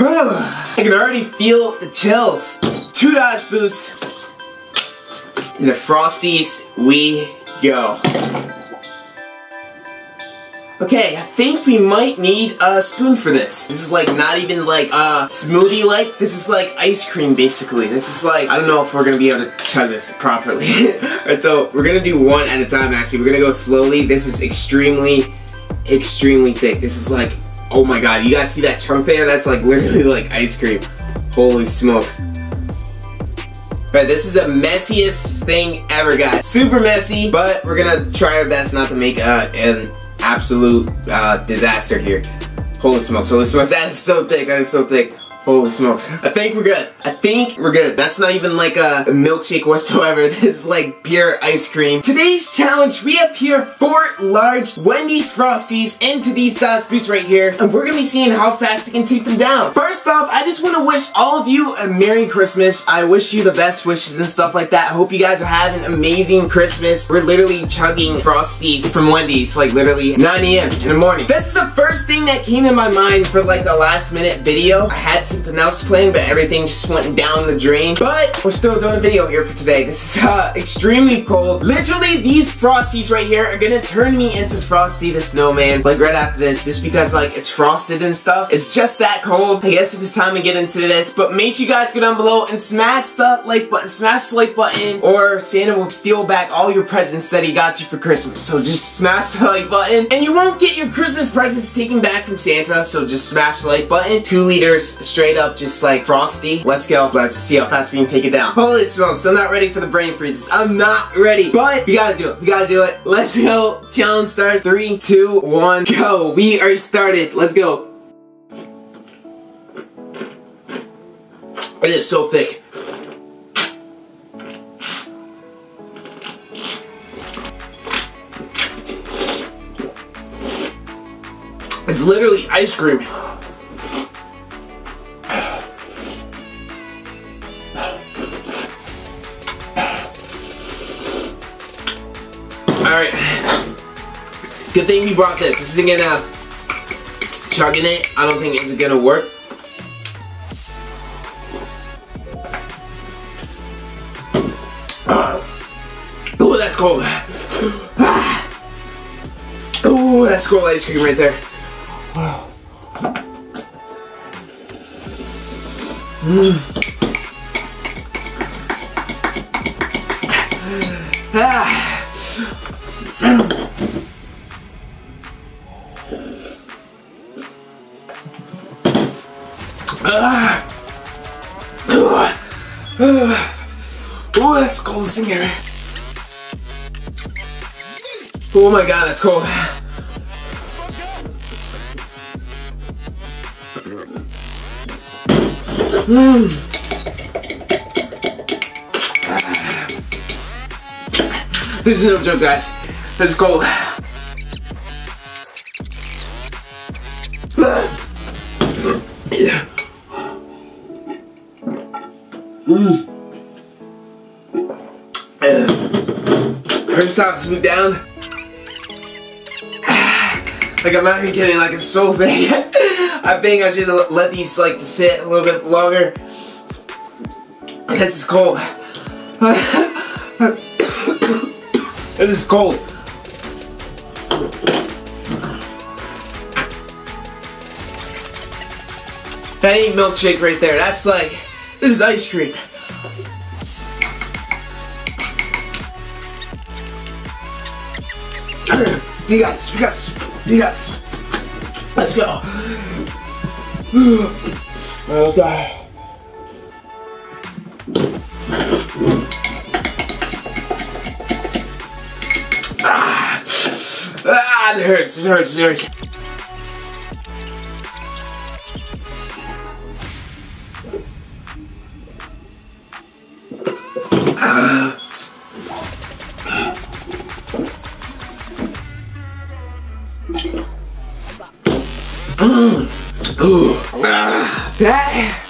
I can already feel the chills. Two Das Boots. And the Frosties, we go. Okay, I think we might need a spoon for this. This is like not even like a smoothie like. This is like ice cream basically. This is like, I don't know if we're gonna be able to chug this properly. Alright, so we're gonna do one at a time actually. We're gonna go slowly. This is extremely, extremely thick. This is like, oh my god, you guys see that chunk there? That's like literally like ice cream. Holy smokes. Alright, this is the messiest thing ever, guys. Super messy, but we're gonna try our best not to make uh, an absolute uh, disaster here. Holy smokes, holy smokes, that is so thick, that is so thick. Holy smokes. I think we're good. I think we're good. That's not even like a milkshake whatsoever. This is like pure ice cream. Today's challenge, we have here four large Wendy's Frosties into these Das Boots right here. And we're gonna be seeing how fast we can take them down. First off, I just want to wish all of you a Merry Christmas. I wish you the best wishes and stuff like that. I hope you guys are having an amazing Christmas. We're literally chugging Frosties from Wendy's like literally 9 a.m. in the morning. This is the first thing that came in my mind for like the last minute video. I had something else planned, but everything just went down the drain. But we're still doing a video here for today. This is uh, extremely cold. Literally, these Frosties right here are gonna turn me into Frosty the Snowman, like right after this, just because like it's frosted and stuff. It's just that cold. I guess it's time to get into this, but make sure you guys go down below and smash the like button, smash the like button, or Santa will steal back all your presents that he got you for Christmas. So just smash the like button, and you won't get your Christmas presents taken back from Santa, so just smash the like button. Two liters straight up, just like Frosty. Let's go. Let's see how fast we can take it down. Holy smokes, I'm not ready for the brain freezes. I'm not ready, but we gotta do it. We gotta do it. Let's go. Challenge starts. Three, two, one, go. We are started. Let's go. It is so thick. It's literally ice cream. Alright. Good thing we brought this. This isn't gonna chugging it. I don't think it's gonna work. Oh, that's cold. Oh, that's cold ice cream right there. Mm. Oh, that's the coldest thing ever. Oh my god, that's cold. Mm. This is no joke, guys. Is cold. Mm. First time smooth down. Like I'm not even kidding, like it's so thick. I think I should let these like sit a little bit longer. This is cold. this is cold. That ain't milkshake right there. That's like, this is ice cream. You got this, we got this, you got this. Let's go. Let's go. Ah, ah, it hurts, it hurts, it hurts.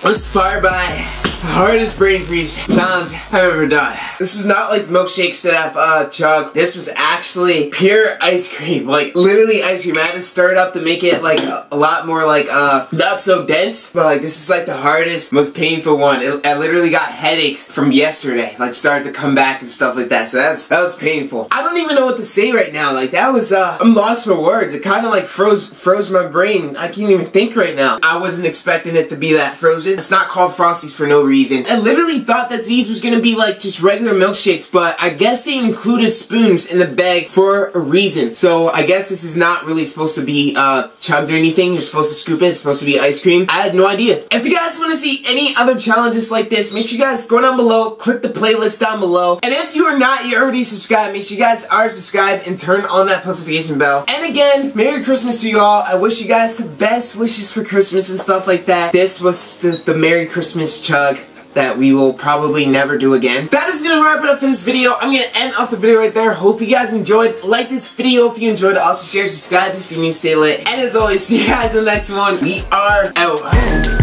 Far by. Hardest brain freeze challenge I've ever done. This is not like milkshakes that I've uh, chugged. This was actually pure ice cream. Like literally ice cream. I had to stir it up to make it like a, a lot more like uh not so dense. But like this is like the hardest, most painful one. It, I literally got headaches from yesterday. Like started to come back and stuff like that. So that's that was painful. I don't even know what to say right now. Like that was uh I'm lost for words. It kind of like froze froze my brain. I can't even think right now. I wasn't expecting it to be that frozen. It's not called Frosties for no reason. I literally thought that these was gonna be like just regular milkshakes, but I guess they included spoons in the bag for a reason. So I guess this is not really supposed to be uh, chugged or anything. You're supposed to scoop it. It's supposed to be ice cream. I had no idea. If you guys want to see any other challenges like this, make sure you guys go down below, click the playlist down below. And if you are not yet already subscribed, make sure you guys are subscribed and turn on that notification bell. And again, Merry Christmas to you all. I wish you guys the best wishes for Christmas and stuff like that. This was the, the Merry Christmas chug that we will probably never do again. That is gonna wrap it up for this video. I'm gonna end off the video right there. Hope you guys enjoyed. Like this video if you enjoyed. Also share, subscribe if you're new, stay lit. And as always, see you guys in the next one. We are out.